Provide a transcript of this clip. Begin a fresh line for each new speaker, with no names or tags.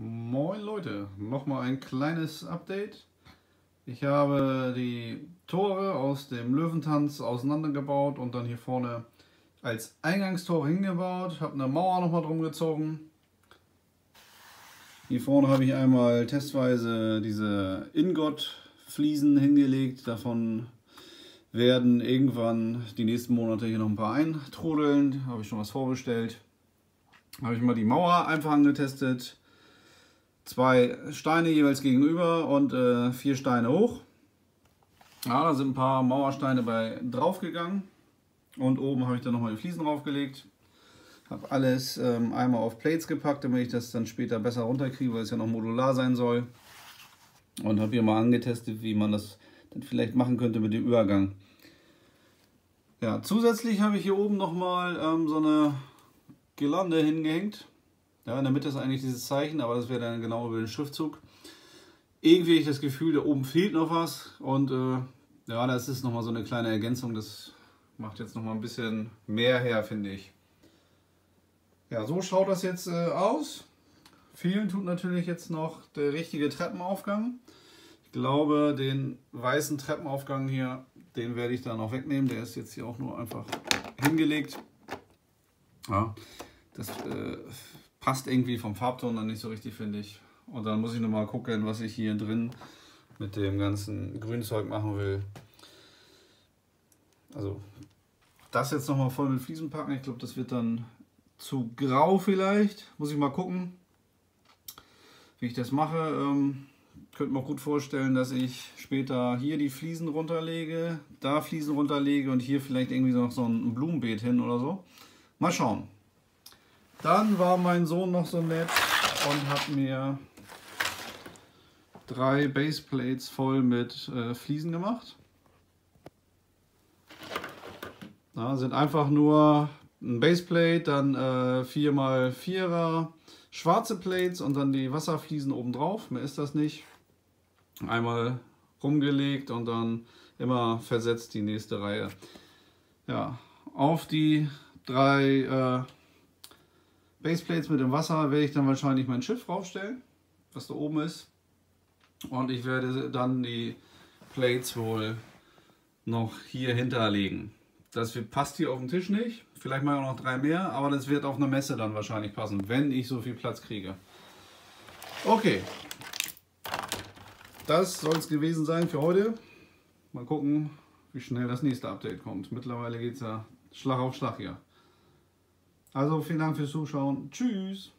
Moin Leute, nochmal ein kleines Update. Ich habe die Tore aus dem Löwentanz auseinandergebaut und dann hier vorne als Eingangstor hingebaut. Habe eine Mauer nochmal drum gezogen. Hier vorne habe ich einmal testweise diese Ingot-Fliesen hingelegt. Davon werden irgendwann die nächsten Monate hier noch ein paar eintrudeln. Habe ich schon was vorbestellt. Habe ich mal die Mauer einfach angetestet zwei Steine jeweils gegenüber und äh, vier Steine hoch. Ja, da sind ein paar Mauersteine bei draufgegangen und oben habe ich dann nochmal die Fliesen draufgelegt. Habe alles ähm, einmal auf Plates gepackt, damit ich das dann später besser runterkriege, weil es ja noch modular sein soll. Und habe hier mal angetestet, wie man das dann vielleicht machen könnte mit dem Übergang. Ja, zusätzlich habe ich hier oben nochmal ähm, so eine Girlande hingehängt. Ja, in der Mitte ist eigentlich dieses Zeichen, aber das wäre dann genau über den Schriftzug. Irgendwie habe ich das Gefühl, da oben fehlt noch was. Und äh, ja, das ist nochmal so eine kleine Ergänzung. Das macht jetzt nochmal ein bisschen mehr her, finde ich. Ja, so schaut das jetzt äh, aus. Vielen tut natürlich jetzt noch der richtige Treppenaufgang. Ich glaube, den weißen Treppenaufgang hier, den werde ich dann noch wegnehmen. Der ist jetzt hier auch nur einfach hingelegt. Ja, das äh, passt irgendwie vom Farbton dann nicht so richtig, finde ich. Und dann muss ich nochmal gucken, was ich hier drin mit dem ganzen Grünzeug machen will. Also das jetzt nochmal voll mit Fliesen packen. Ich glaube, das wird dann zu grau vielleicht. Muss ich mal gucken, wie ich das mache. Ähm, könnte mir auch gut vorstellen, dass ich später hier die Fliesen runterlege, da Fliesen runterlege und hier vielleicht irgendwie noch so ein Blumenbeet hin oder so. Mal schauen. Dann war mein Sohn noch so nett und hat mir drei Baseplates voll mit äh, Fliesen gemacht. Ja, sind einfach nur ein Baseplate, dann äh, 4x4er schwarze Plates und dann die Wasserfliesen oben drauf. Mehr ist das nicht. Einmal rumgelegt und dann immer versetzt die nächste Reihe. Ja, auf die drei äh, Baseplates mit dem Wasser werde ich dann wahrscheinlich mein Schiff draufstellen, was da oben ist. Und ich werde dann die Plates wohl noch hier hinterlegen. Das passt hier auf dem Tisch nicht. Vielleicht mal auch noch drei mehr, aber das wird auf einer Messe dann wahrscheinlich passen, wenn ich so viel Platz kriege. Okay. Das soll es gewesen sein für heute. Mal gucken, wie schnell das nächste Update kommt. Mittlerweile geht es ja Schlag auf Schlag hier. Also vielen Dank fürs Zuschauen. Tschüss.